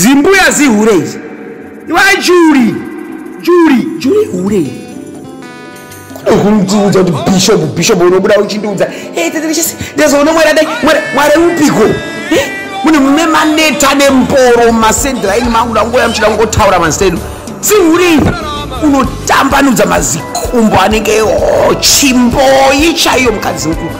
zimbuya zihure izi ivajuri juri juri hure kuda kundiudza kuti bhishopu bhishopu unobuda uchindiudza ndezoona mwari adai mwari upiko mune mume maneta nemboro mumasendiraini mangu dangoya muchida kungotaura mazita edu zihurei unotambanudza mazikumbo anenge chimboyi chaiyo mukadzi mukuru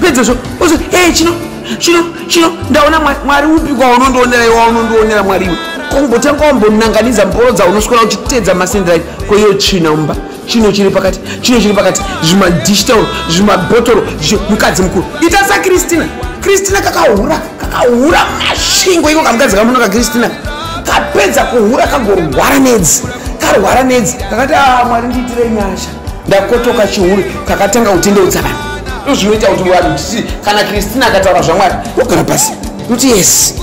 pedzezvo ozo chino chino chino ndaona mwari upi kwaunondionera iwa unondionera mwariwe kongotanga wambonanganidza mboro dzaunoswera uchitedza masenderaini kweiyo china mumba chino chiri pakati chino chiri pakati. Zvimadishtauro zvimabhotoro mukadzi mukuru. Ita sakristina kristina kakahura kakahura masvingo iko kamukadzi kamuno kakristina kapedza kuhura kagorwara nedzi karwara nedzi. Kakati a mwari ndiitire nyasha. Ndakotoka chihuri kakatanga kutendeudza vanhu ndozvinoita kuti vanhu titi kana kristina akataura zvamwari ogara pasi. Kuti yes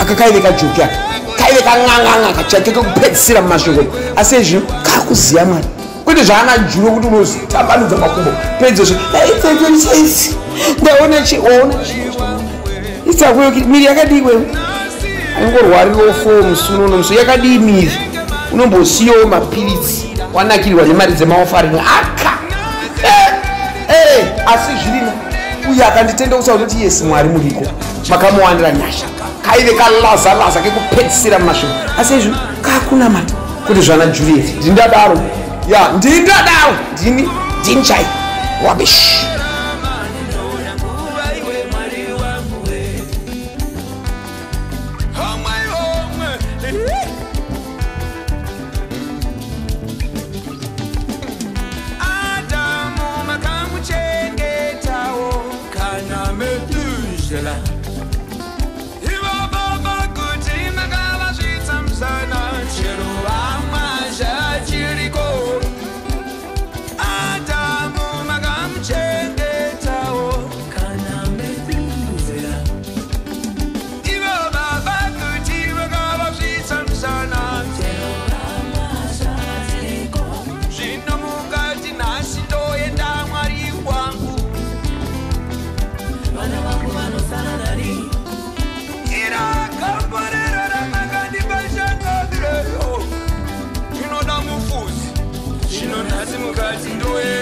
aka kaive kajoki aka kaive kang'ang'anga kachake kekupedzisira mumasvoko asi ezvino kaakuziva mwari. Kwete zvaana juno kuti unotambanudza makumbo pedzezvo aitsaisi ndaona chi waona itsakuyo miri yakadii kwewe? Aingorwariro fo musuno nomusuno yakadii miri. Unombosiyawo mapiritsi wanakirwa nemari dzemaofarini. Aka asi zvirina uye akanditendeusa kutoti yesi mwari muriko. Makamuwanira nyasha. Kaive kalazalaza kekupedzisira mumasviko asi izvi kakunamata kuti zvana juliet ndindadaro ya ndindadaro ndini? Ndini chai maximum, guys, you know it.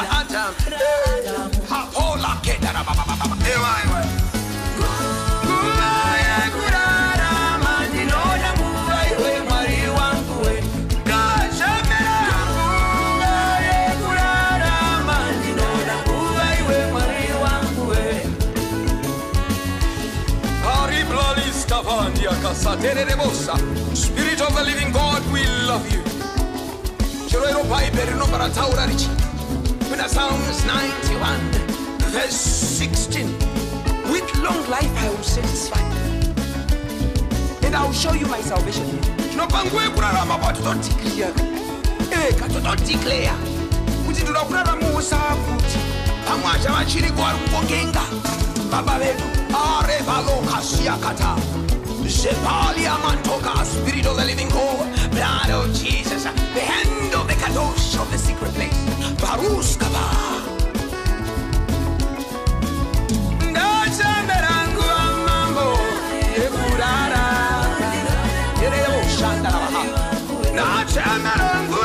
we ariblaliskavandiakasatererebosa spirit of the living god we love you. Chero iro bhaibheri rinobva richi kuna psalms 91 verse 16 with long life i will satisfy and i will show you my salvation. Tinopa nguva yekurarama patotodeclare eka eh, totodeclare kuti ndoda kuraramawo sakuti vamwe acha vachiri kuvari kungogenga baba vedu arevalokasiyakata zepaliamantoka spirit of the living god. Blood of jesus. The hand of the kadosh of the 那来了哈